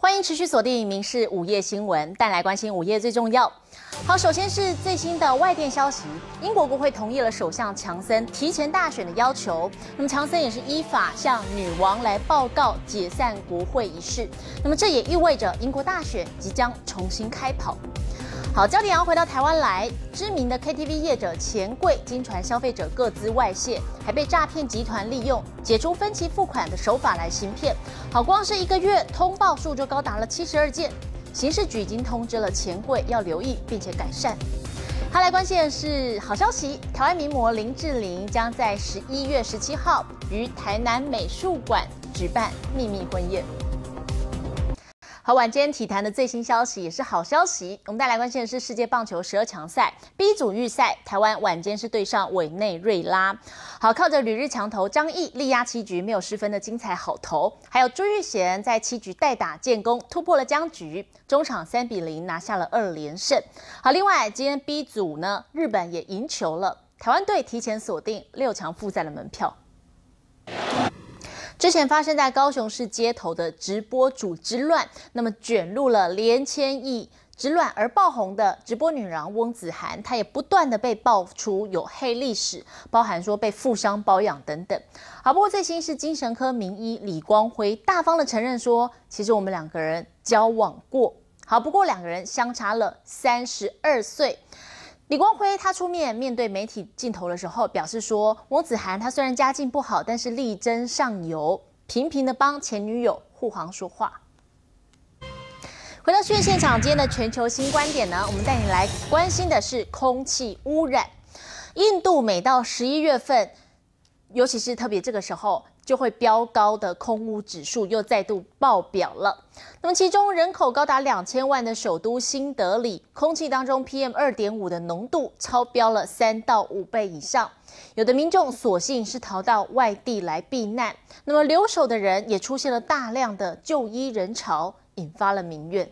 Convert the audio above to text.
欢迎持续锁定《民事午夜新闻》，带来关心午夜最重要。好，首先是最新的外电消息，英国国会同意了首相强森提前大选的要求。那么强森也是依法向女王来报告解散国会一事。那么这也意味着英国大选即将重新开跑。好，焦点要回到台湾来，知名的 KTV 业者钱柜，经传消费者各资外泄，还被诈骗集团利用解除分期付款的手法来行骗。好，光是一个月通报数就高达了七十二件，刑事局已经通知了钱柜要留意并且改善。他，来关心的是好消息，台湾名模林志玲将在十一月十七号于台南美术馆举办秘密婚宴。好，晚间体坛的最新消息也是好消息。我们带来关心的是世界棒球十二强赛 B 组预赛，台湾晚间是对上委内瑞拉。好，靠着旅日强投张毅力压七局没有失分的精彩好投，还有朱玉贤在七局代打建功突破了僵局，中场三比零拿下了二连胜。好，另外今天 B 组呢，日本也赢球了，台湾队提前锁定六强复赛的门票。之前发生在高雄市街头的直播主之乱，那么卷入了连千亿之乱而爆红的直播女郎翁子涵，她也不断的被爆出有黑历史，包含说被富商包养等等。好，不过最新是精神科名医李光辉大方的承认说，其实我们两个人交往过。好，不过两个人相差了三十二岁。李光辉他出面面对媒体镜头的时候，表示说，翁子涵他虽然家境不好，但是力争上游，频频的帮前女友护航说话。回到训现场，今天的全球新观点呢，我们带你来关心的是空气污染。印度每到十一月份，尤其是特别这个时候。就会飙高的空污指数又再度爆表了。那么，其中人口高达两千万的首都新德里，空气当中 PM 二点五的浓度超标了三到五倍以上。有的民众索性是逃到外地来避难。那么，留守的人也出现了大量的就医人潮，引发了民怨。